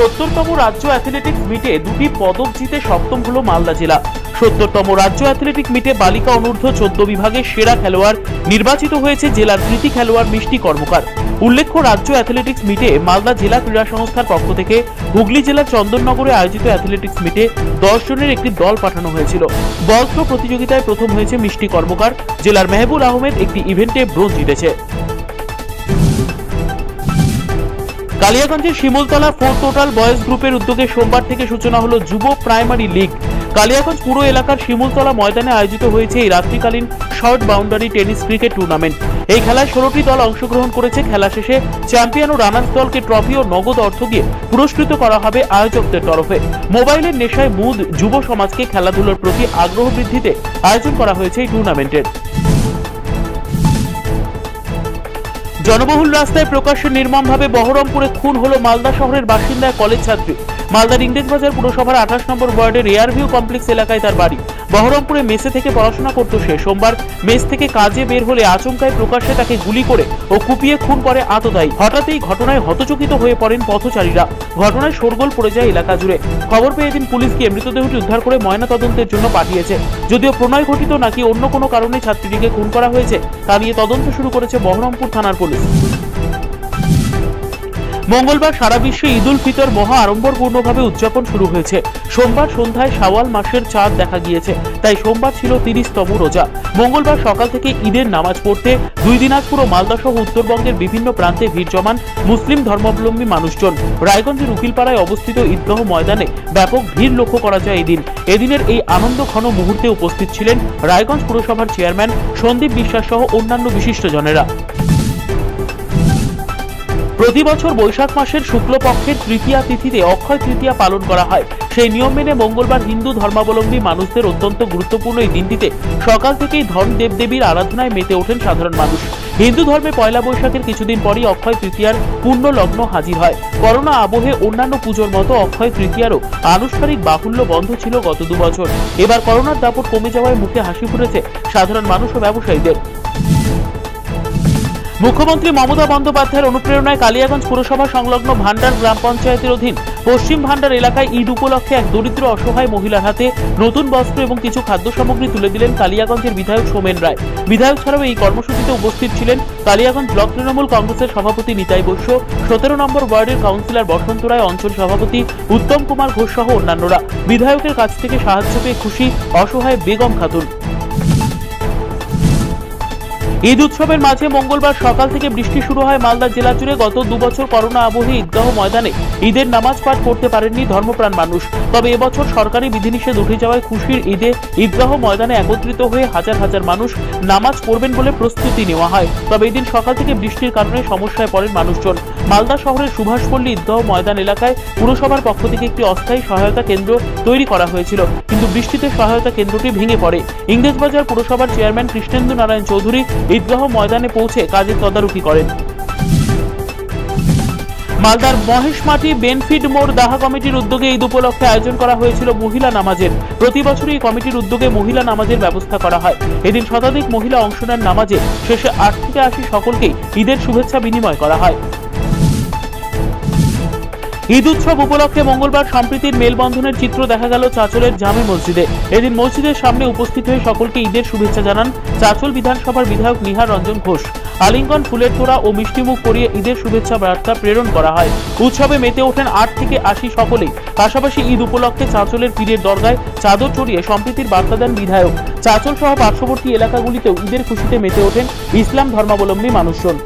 সত্তরতম রাজ্য অ্যাথলেটিক্স মিটে দুটি পদক জিতে সপ্তম হলো মালদা জেলা। সত্তরতম রাজ্য অ্যাথলেটিক মিটে বালিকা অনূর্ধ্ব চোদ্দ বিভাগে সেরা খেলোয়াড় নির্বাচিত হয়েছে জেলার কৃতি খেলোয়াড় মিষ্টি কর্মকার। উল্লেখ্য, রাজ্য অ্যাথলেটিক্স মিটে মালদা জেলা ক্রীড়া সংস্থার পক্ষ থেকে হুগলি জেলার চন্দননগরে আয়োজিত অ্যাথলেটিক্স মিটে দশ জনের একটি দল পাঠানো হয়েছিল। বল প্রতিযোগিতায় প্রথম হয়েছে মিষ্টি কর্মকার, জেলার মেহবুল আহমেদ একটি ইভেন্টে ব্রোঞ্জ জিতেছে। কালিয়াগঞ্জের শিমুলতলা ফোর টোটাল বয়েজ গ্রুপের উদ্যোগে সোমবার থেকে সূচনা হলো যুব প্রাইমারি লিগ। কালিয়াগঞ্জ পুরো এলাকার শিমুলতলা ময়দানে আয়োজিত হয়েছে এই রাত্রিকালীন short boundary tennis cricket tournament. এই খেলায় ষোলোটি দল অংশগ্রহণ করেছে। খেলা শেষে চ্যাম্পিয়ন ও রানার্স দলকে ট্রফি ও নগদ অর্থ দিয়ে পুরস্কৃত করা হবে আয়োজকদের তরফে। মোবাইলের নেশায় মুদ যুব সমাজকে খেলাধুলোর প্রতি আগ্রহ বৃদ্ধিতে আয়োজন করা হয়েছে এই টুর্নামেন্টের। জনবহুল রাস্তায় প্রকাশ্যে নির্মমভাবে বহরমপুরে খুন হলো মালদা শহরের বাসিন্দা কলেজ ছাত্রী। মালদার ইংরেজবাজার পুরসভার আঠাশ নম্বর ওয়ার্ডের এয়ারভিউ কমপ্লেক্স এলাকায় তার বাড়ি। বহরমপুরে মেসে থেকে পড়াশোনা করত সে। সোমবার মেস থেকে কাজে বের হলে আচমকায় প্রকাশ্যে তাকে গুলি করে ও কুপিয়ে খুন করে আততায়ী। হঠাৎই ঘটনায় হতচকিত হয়ে পড়েন পথচারীরা। ঘটনায় শোরগোল পড়ে যায় এলাকা জুড়ে। খবর পেয়ে দিন পুলিশ গিয়ে মৃতদেহটি উদ্ধার করে ময়না তদন্তের জন্য পাঠিয়েছে। যদিও প্রণয় ঘটিত নাকি অন্য কোনো কারণে ছাত্রীটিকে খুন করা হয়েছে, তা নিয়ে তদন্ত শুরু করেছে বহরমপুর থানার পুলিশ। মঙ্গলবার সারা বিশ্বে ঈদ উল ফিতর মহা আড়ম্বরপূর্ণভাবে উদযাপন শুরু হয়েছে। সোমবার সন্ধ্যায় শাওয়াল মাসের চাঁদ দেখা গিয়েছে, তাই সোমবার ছিল তিরিশতম রোজা। মঙ্গলবার সকাল থেকে ঈদের নামাজ পড়তে দুই দিনাজপুর ও মালদা সহ উত্তরবঙ্গের বিভিন্ন প্রান্তে ভিড় জমান মুসলিম ধর্মাবলম্বী মানুষজন। রায়গঞ্জের উকিলপাড়ায় অবস্থিত ঈদগাহ ময়দানে ব্যাপক ভিড় লক্ষ্য করা যায় এদিন এদিনের এই আনন্দ ঘন মুহূর্তে উপস্থিত ছিলেন রায়গঞ্জ পুরসভার চেয়ারম্যান সন্দীপ বিশ্বাস সহ অন্যান্য বিশিষ্টজনেরা। প্রতি বছর বৈশাখ মাসের শুক্লপক্ষের তৃতীয়া তিথিতে অক্ষয় তৃতীয়া পালন করা হয়। সেই নিয়ম মেনে মঙ্গলবার হিন্দু ধর্মাবলম্বী মানুষদের অত্যন্ত গুরুত্বপূর্ণ এই দিনটিতে সকাল থেকেই ধন দেবদেবীর আরাধনায় মেতে ওঠেন সাধারণ মানুষ। হিন্দু ধর্মে পয়লা বৈশাখের কিছুদিন পরই অক্ষয় তৃতীয়ার পূর্ণ লগ্ন হাজির হয়। করোনা আবহে অন্যান্য পুজোর মতো অক্ষয় তৃতীয়ারও আনুষ্ঠানিক বাহুল্য বন্ধ ছিল গত দু বছর এবার করোনার দাপট কমে যাওয়ায় মুখে হাসি ফুটেছে সাধারণ মানুষ ও ব্যবসায়ীদের। মুখ্যমন্ত্রী মমতা বন্দ্যোপাধ্যায়ের অনুপ্রেরণায় কালিয়াগঞ্জ পুরসভা সংলগ্ন ভান্ডার গ্রাম পঞ্চায়েতের অধীন পশ্চিম ভান্ডার এলাকায় ঈদ উপলক্ষে এক দরিদ্র অসহায় মহিলার হাতে নতুন বস্ত্র এবং কিছু খাদ্য সামগ্রী তুলে দিলেন কালিয়াগঞ্জের বিধায়ক সোমেন রায়। বিধায়ক ছাড়াও এই কর্মসূচিতে উপস্থিত ছিলেন কালিয়াগঞ্জ ব্লক তৃণমূল কংগ্রেসের সভাপতি নিতাই বৈশ্য, সতেরো নম্বর ওয়ার্ডের কাউন্সিলর বসন্ত রায়, অঞ্চল সভাপতি উত্তম কুমার ঘোষ সহ অন্যান্যরা। বিধায়কের কাছ থেকে সাহায্য পেয়ে খুশি অসহায় বেগম খাতুন। ঈদ উৎসবের মাঝে মঙ্গলবার সকাল থেকে বৃষ্টি শুরু হয় মালদা জেলা জুড়ে। গত দুবছর করোনা আবহে ঈদগাহ ময়দানে ঈদের নামাজ পাঠ করতে পারেননি ধর্মপ্রাণ মানুষ। তবে এবছর সরকারি বিধিনিষেধ উঠে যাওয়ায় খুশির ঈদে ঈদগাহ ময়দানে একত্রিত হয়ে হাজার হাজার মানুষ নামাজ পড়বেন বলে প্রস্তুতি নেওয়া হয়। তবে এদিন সকাল থেকে বৃষ্টির কারণে সমস্যায় পড়েন মানুষজন। মালদা শহরের সুভাষপল্লী ঈদগাহ ময়দান এলাকায় পুরসভার পক্ষ থেকে একটি অস্থায়ী সহায়তা কেন্দ্র তৈরি করা হয়েছিল। কিন্তু বৃষ্টিতে সহায়তা কেন্দ্রটি ভেঙে পড়ে। ইংরেজবাজার পুরসভার চেয়ারম্যান কৃষ্ণেন্দু নারায়ণ চৌধুরী ঈদগাহ ময়দানে পৌঁছে কাজের তদারকি করেন। মালদার মহেশমাটি বেনফিড মোড় দাহা কমিটির উদ্যোগে ঈদ উপলক্ষে আয়োজন করা হয়েছিল মহিলা নামাজের। প্রতি বছরই কমিটির উদ্যোগে মহিলা নামাজের ব্যবস্থা করা হয়। এদিন শতাধিক মহিলা অংশ নেন নামাজে। শেষে আট থেকে আশি সকলকেই ঈদের শুভেচ্ছা বিনিময় করা হয়। ঈদ উৎসব উপলক্ষে মঙ্গলবার সম্প্রীতির মেলবন্ধনের চিত্র দেখা গেল চাচলের জামে মসজিদে। এদিন মসজিদের সামনে উপস্থিত হয়ে সকলকে ঈদের শুভেচ্ছা জানান চাচল বিধানসভার বিধায়ক নিহার রঞ্জন ঘোষ। আলিঙ্গন, ফুলের তোড়া ও মিষ্টিমুখ করিয়ে ঈদের শুভেচ্ছা বার্তা প্রেরণ করা হয়। উৎসবে মেতে ওঠেন আট থেকে আশি সকলেই। পাশাপাশি ঈদ উপলক্ষে চাঁচলের পীরের দরগায় চাদর চড়িয়ে সম্প্রীতির বার্তা দেন বিধায়ক। চাঁচল সহ পার্শ্ববর্তী এলাকাগুলিতেও ঈদের খুশিতে মেতে ওঠেন ইসলাম ধর্মাবলম্বী মানুষজন।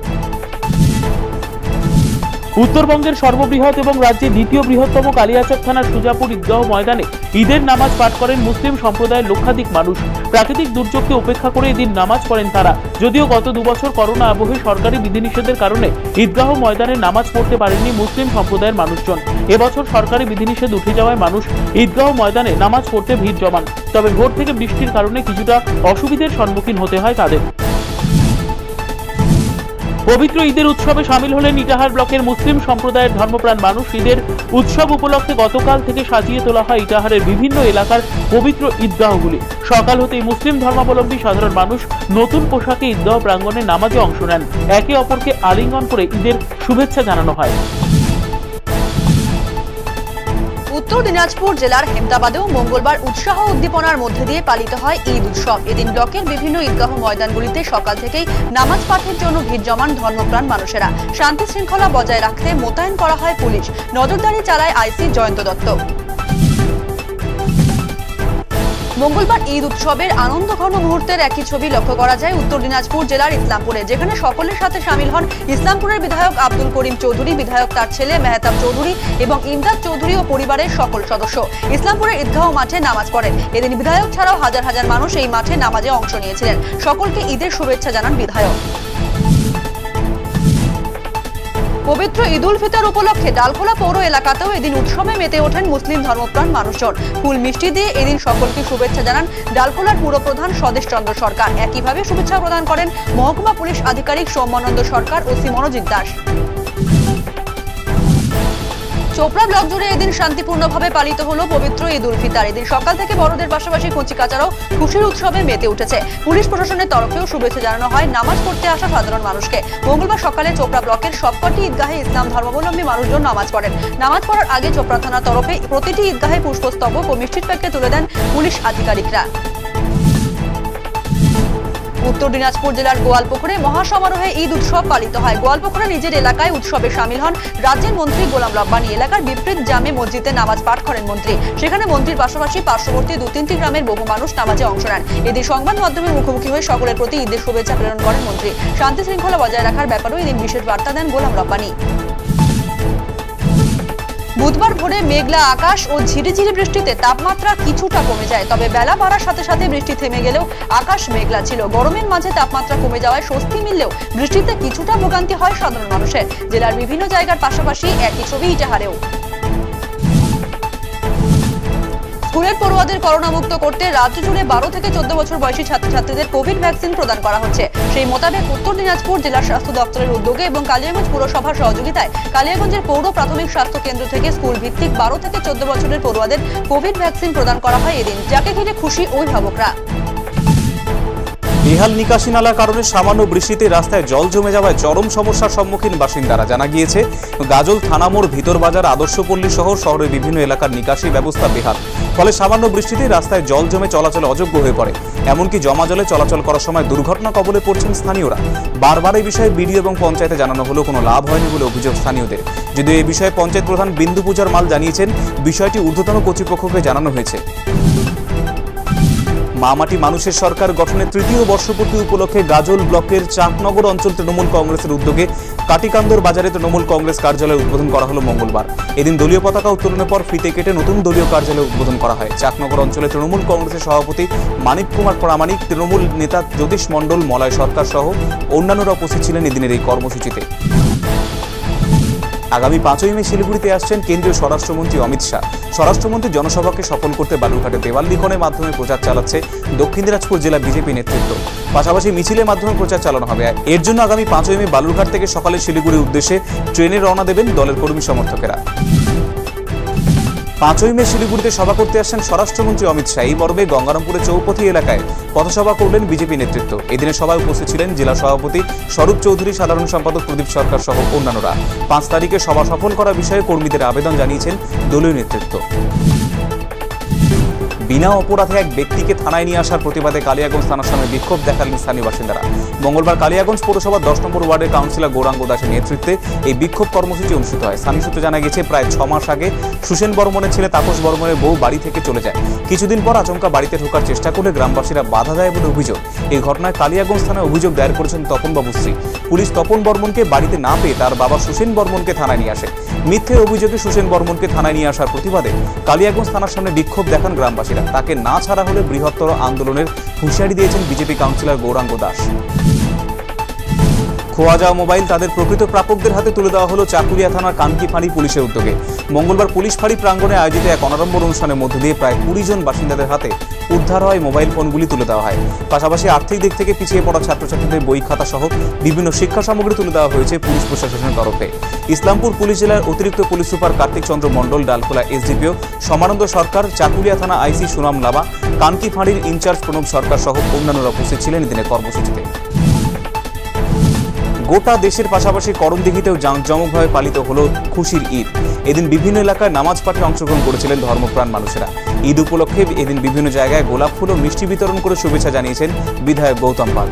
উত্তরবঙ্গের সর্ববৃহৎ এবং রাজ্যের দ্বিতীয় বৃহত্তম কালিয়াচক থানার সুজাপুর ঈদগাহ ময়দানে ঈদের নামাজ পাঠ করেন মুসলিম সম্প্রদায়ের লক্ষাধিক মানুষ। প্রাকৃতিক দুর্যোগকে উপেক্ষা করে এদিন নামাজ পড়েন তারা। যদিও গত দুবছর করোনা আবহে সরকারি বিধিনিষেধের কারণে ঈদগাহ ময়দানে নামাজ পড়তে পারেননি মুসলিম সম্প্রদায়ের মানুষজন। এবছর সরকারি বিধিনিষেধ উঠে যাওয়ায় মানুষ ঈদগাহ ময়দানে নামাজ পড়তে ভিড় জমান। তবে ভোর থেকে বৃষ্টির কারণে কিছুটা অসুবিধার সম্মুখীন হতে হয় তাদের। পবিত্র ঈদের উৎসবে সামিল হলেন ইটাহার ব্লকের মুসলিম সম্প্রদায়ের ধর্মপ্রাণ মানুষ। ঈদের উৎসব উপলক্ষে গতকাল থেকে সাজিয়ে তোলা হয় ইটাহারের বিভিন্ন এলাকার পবিত্র ঈদগাহগুলি। সকাল হতেই মুসলিম ধর্মাবলম্বী সাধারণ মানুষ নতুন পোশাকে ঈদগাহ প্রাঙ্গণে নামাজে অংশ নেন। একে অপরকে আলিঙ্গন করে ঈদের শুভেচ্ছা জানানো হয়। উত্তর দিনাজপুর জেলার হেমদাবাদেও মঙ্গলবার উৎসাহ উদ্দীপনার মধ্যে দিয়ে পালিত হয় ঈদ উৎসব। এদিন ব্লকের বিভিন্ন ঈদগাহ ময়দানগুলিতে সকাল থেকেই নামাজ পাঠের জন্য ভিড় জমান ধর্মপ্রাণ মানুষেরা। শান্তি শৃঙ্খলা বজায় রাখতে মোতায়েন করা হয় পুলিশ। নজরদারি চালায় আইসি জয়ন্ত দত্ত। মঙ্গলবার ঈদ উৎসবের আনন্দঘন মুহূর্তের একই ছবি লক্ষ্য করা যায় উত্তর দিনাজপুর জেলার ইসলামপুরে, যেখানে সকলের সাথে সামিল হন ইসলামপুরের বিধায়ক আব্দুল করিম চৌধুরী, বিধায়ক তার ছেলে মেহতাব চৌধুরী এবং ইমদাদ চৌধুরী ও পরিবারের সকল সদস্য। ইসলামপুরের ঈদগাহ মাঠে নামাজ পড়েন। এদিন বিধায়ক ছাড়াও হাজার হাজার মানুষ এই মাঠে নামাজে অংশ নিয়েছিলেন। সকলকে ঈদের শুভেচ্ছা জানান বিধায়ক। পবিত্র ঈদ উল ফিতর উপলক্ষে ডালখোলা পৌর এলাকাতেও এদিন উৎসবে মেতে ওঠেন মুসলিম ধর্মপ্রাণ মানুষজন। ফুল মিষ্টি দিয়ে এদিন সকলকে শুভেচ্ছা জানান ডালখোলার পুরপ্রধান স্বদেশ চন্দ্র সরকার। একইভাবে শুভেচ্ছা প্রদান করেন মহকুমা পুলিশ আধিকারিক সৌম্যানন্দ সরকার ও সিমনোজিৎ দাস। চোপড়া ব্লক জুড়ে এদিন শান্তিপূর্ণভাবে পালিত হলো পবিত্র ঈদ উল ফিতর। এদিন সকাল থেকে বড়দের পাশাপাশি কচি কাচারাও খুশির উৎসবে মেতে উঠেছে। পুলিশ প্রশাসনের তরফেও শুভেচ্ছা জানানো হয় নামাজ পড়তে আসা সাধারণ মানুষকে। মঙ্গলবার সকালে চোপড়া ব্লকের সবকটি ঈদগাহে ইসলাম ধর্মাবলম্বী মানুষজন নামাজ পড়েন। নামাজ পড়ার আগে চোপড়া থানার তরফে প্রতিটি ঈদগাহে পুষ্পস্তবক ও মিষ্টির প্যাককে তুলে দেন পুলিশ আধিকারিকরা। উত্তর দিনাজপুর জেলার গোয়ালপুকুরে মহাসমারোহে ঈদ উৎসব পালিত হয়। গোয়ালপুকুরে নিজের এলাকায় উৎসবে সামিল হন। রাজ্যের মন্ত্রী গোলাম রব্বানি, এলাকার বিপরীত জামে মসজিদে নামাজ পাঠ করেন মন্ত্রী। সেখানে মন্ত্রীর পাশাপাশি পার্শ্ববর্তী দু তিনটি গ্রামের বহু মানুষ নামাজে অংশ নেন। এদিন সংবাদ মাধ্যমের মুখোমুখি হয়ে সকলের প্রতি ঈদের শুভেচ্ছা প্রেরণ করেন মন্ত্রী। শান্তি শৃঙ্খলা বজায় রাখার ব্যাপারেও এদিন বিশেষ বার্তা দেন গোলাম রব্বানি। বুধবার ভোরে মেঘলা আকাশ ও ঝিরিঝিরি বৃষ্টিতে তাপমাত্রা কিছুটা কমে যায়। তবে বেলা বাড়ার সাথে সাথে বৃষ্টি থেমে গেলেও আকাশ মেঘলা ছিল। গরমের মাঝে তাপমাত্রা কমে যাওয়ায় স্বস্তি মিললেও বৃষ্টিতে কিছুটা ভোগান্তি হয় সাধারণ মানুষের। জেলার বিভিন্ন জায়গার পাশাপাশি একই ছবি ইটাহারেও। স্কুলের পড়ুয়াদের করোনা মুক্ত করতে রাজ্য জুড়ে বারো থেকে চোদ্দ বছর বয়সী ছাত্রছাত্রীদের কোভিড ভ্যাকসিন প্রদান করা হচ্ছে। সেই মোতাবেক উত্তর দিনাজপুর জেলা স্বাস্থ্য দপ্তরের উদ্যোগে এবং কালিয়াগঞ্জ পুরসভার সহযোগিতায় কালিয়াগঞ্জের পৌর প্রাথমিক স্বাস্থ্য কেন্দ্র থেকে স্কুল ভিত্তিক বারো থেকে চোদ্দ বছরের পড়ুয়াদের কোভিড ভ্যাকসিন প্রদান করা হয় এদিন, যাকে ঘিরে খুশি অভিভাবকরা। বেহাল নিকাশি নালার কারণে সামান্য বৃষ্টিতে রাস্তায় জল জমে যাওয়ায় চরম সমস্যার সম্মুখীন বাসিন্দারা। জানা গিয়েছে, গাজল থানামোড় ভিতর বাজার আদর্শপল্লী সহ শহরের বিভিন্ন এলাকার নিকাশি ব্যবস্থা বেহাল। ফলে সামান্য বৃষ্টিতেই রাস্তায় জল জমে চলাচল অযোগ্য হয়ে পড়ে। এমনকি জমা জলে চলাচল করার সময় দুর্ঘটনা কবলে পড়ছেন স্থানীয়রা। বারবার এই বিষয়ে বিডিও এবং পঞ্চায়েতে জানানো হলেও কোনো লাভ হয়নি বলে অভিযোগ স্থানীয়দের। যদিও এই বিষয়ে পঞ্চায়েত প্রধান বিন্দু পূজার মাল জানিয়েছেন, বিষয়টি ঊর্ধ্বতন কর্তৃপক্ষকে জানানো হয়েছে। মামাটি মানুষের সরকার গঠনের তৃতীয় বর্ষপূর্তি উপলক্ষে গাজল ব্লকের চাকনগর অঞ্চল তৃণমূল কংগ্রেসের উদ্যোগে কাটিকান্দর বাজারে তৃণমূল কংগ্রেস কার্যালয় উদ্বোধন করা হলো মঙ্গলবার। এদিন দলীয় পতাকা উত্তোলনের পর ফিতে কেটে নতুন দলীয় কার্যালয় উদ্বোধন করা হয়। চাকনগর অঞ্চলে তৃণমূল কংগ্রেসের সভাপতি মানিক কুমার প্রামাণিক, তৃণমূল নেতা জ্যোতিষ মণ্ডল, মলয় সরকার সহ অন্যান্যরা উপস্থিত ছিলেন এদিনের এই কর্মসূচিতে। আগামী পাঁচই মে শিলিগুড়িতে আসছেন কেন্দ্রীয় স্বরাষ্ট্রমন্ত্রী অমিত শাহ। স্বরাষ্ট্রমন্ত্রী জনসভাকে সফল করতে বালুরঘাটে দেওয়াল লিখনের মাধ্যমে প্রচার চালাচ্ছে দক্ষিণ দিনাজপুর জেলা বিজেপি নেতৃত্ব। পাশাপাশি মিছিলের মাধ্যমে প্রচার চালানো হবে। এর জন্য আগামী পাঁচই মে বালুরঘাট থেকে সকালে শিলিগুড়ির উদ্দেশ্যে ট্রেনে রওনা দেবেন দলের কর্মী সমর্থকেরা। পাঁচই মে শিলিগুড়িতে সভা করতে আসেন স্বরাষ্ট্রমন্ত্রী অমিত শাহ। এই মর্মে গঙ্গারামপুরের চৌপথি এলাকায় পথসভা করলেন বিজেপি নেতৃত্ব। এদিনে সভায় উপস্থিত ছিলেন জেলা সভাপতি স্বরূপ চৌধুরী, সাধারণ সম্পাদক প্রদীপ সরকার সহ অন্যান্যরা। পাঁচ তারিখে সভা সফল করা বিষয়ে কর্মীদের আবেদন জানিয়েছেন দলীয় নেতৃত্ব। বিনা অপরাধে এক ব্যক্তিকে থানায় নিয়ে আসার প্রতিবাদে কালিয়াগঞ্জ থানার সামনে বিক্ষোভ দেখালেন স্থানীয় বাসিন্দারা। মঙ্গলবার কালিয়াগঞ্জ পৌরসভার দশ নম্বর ওয়ার্ডের কাউন্সিলর গৌরাঙ্গ দাসের নেতৃত্বে এই বিক্ষোভ কর্মসূচি অনুষ্ঠিত হয়। স্থানীয় সূত্রে জানা গেছে, প্রায় ছ মাস আগে সুসেন বর্মনের ছেলে তাপস বর্মনের বউ বাড়ি থেকে চলে যায়। কিছুদিন পর আচমকা বাড়িতে ঢোকার চেষ্টা করলে গ্রামবাসীরা বাধা দেয় বলে অভিযোগ। এই ঘটনায় কালিয়াগঞ্জ থানায় অভিযোগ দায়ের করেছেন তপনবাবু স্ত্রী পুলিশ তপন বর্মনকে বাড়িতে না পেয়ে তার বাবা সুসেন বর্মনকে থানায় নিয়ে আসে। মিথ্যে অভিযোগে সুসেন বর্মনকে থানায় নিয়ে আসার প্রতিবাদে কালিয়াগঞ্জ থানার সামনে বিক্ষোভ দেখান গ্রামবাসীরা। তাকে না ছাড়া হলে বৃহত্তর আন্দোলনের হুঁশিয়ারি দিয়েছেন বিজেপি কাউন্সিলর গৌরাঙ্গ দাস। খোয়া যাওয়া মোবাইল তাদের প্রকৃত প্রাপকদের হাতে তুলে দেওয়া হলো চাকুরিয়া থানার কানকি ফাঁড়ি পুলিশের উদ্যোগে। মঙ্গলবার পুলিশ ফাঁড়ি প্রাঙ্গণে আয়োজিত এক অনারম্বর অনুষ্ঠানের মধ্য দিয়ে প্রায় কুড়ি জন বাসিন্দাদের হাতে উদ্ধার হয় মোবাইল ফোনগুলি তুলে দেওয়া হয়। পাশাপাশি আর্থিক দিক থেকে পিছিয়ে পড়া ছাত্রছাত্রীদের বই খাতা সহ বিভিন্ন শিক্ষা সামগ্রী তুলে দেওয়া হয়েছে পুলিশ প্রশাসনের তরফে। ইসলামপুর পুলিশ জেলার অতিরিক্ত police super Kartik Chandra Mondal, Dalkhola SDPO, Samananda Sarkar, Chakulia থানা আইসি সুনাম লাবা কানকি ফাঁড়ির ইনচার্জ প্রণব সরকার সহ অন্যান্যরা উপস্থিত ছিলেন দিনের কর্মসূচিতে। গোটা দেশের পাশাপাশি করমদিঘিতেও জাঁকজমকভাবে পালিত হল খুশির ঈদ। এদিন বিভিন্ন এলাকায় নামাজ পাঠে অংশগ্রহণ করেছিলেন ধর্মপ্রাণ মানুষেরা। ঈদ উপলক্ষে এদিন বিভিন্ন জায়গায় গোলাপ ফুল ও মিষ্টি বিতরণ করে শুভেচ্ছা জানিয়েছেন বিধায়ক গৌতম পাল।